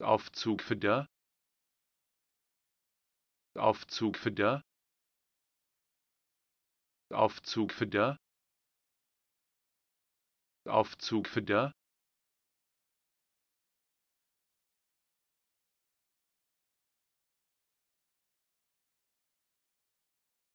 Aufzug für der Aufzug für der Aufzug für der Aufzug für der